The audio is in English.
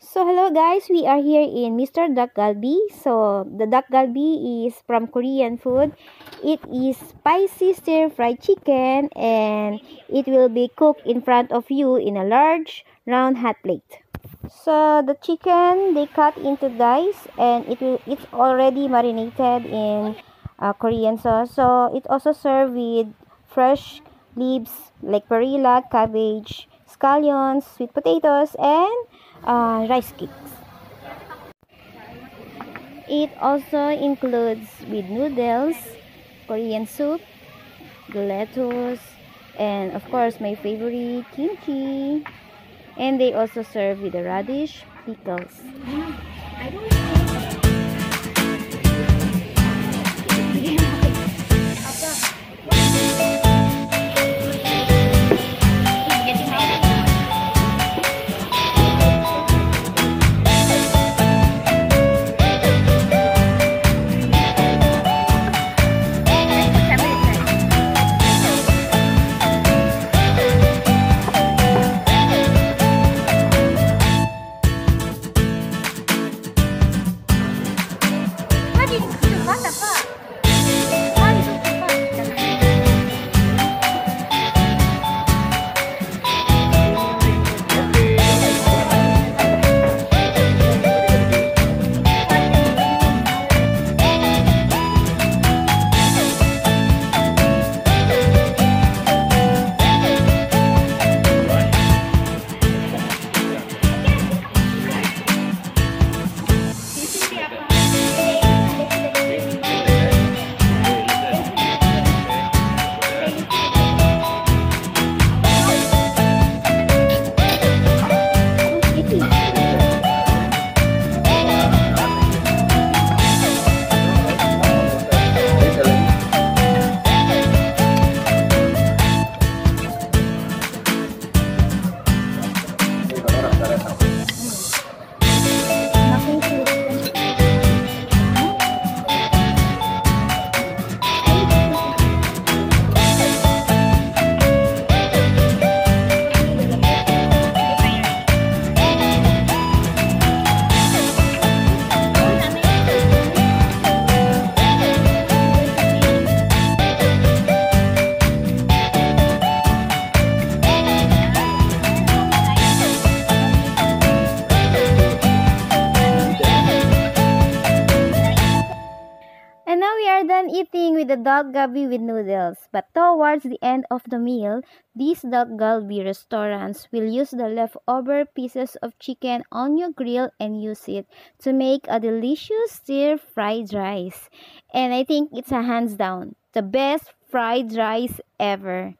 So hello guys, we are here in Mr. Dak Galbi. So the Dak Galbi is from Korean food. It is spicy stir fried chicken and it will be cooked in front of you in a large round hot plate. So the chicken they cut into dice and it will it's already marinated in uh, Korean sauce. So it also served with fresh leaves like perilla, cabbage, scallions, sweet potatoes and uh, rice cakes. It also includes with noodles, Korean soup, lettuce, and of course my favorite kimchi. And they also serve with the radish, pickles. The dak galbi with noodles. But towards the end of the meal, these dak galbi restaurants will use the leftover pieces of chicken on your grill and use it to make a delicious stir fried rice. And I think it's a hands down the best fried rice ever.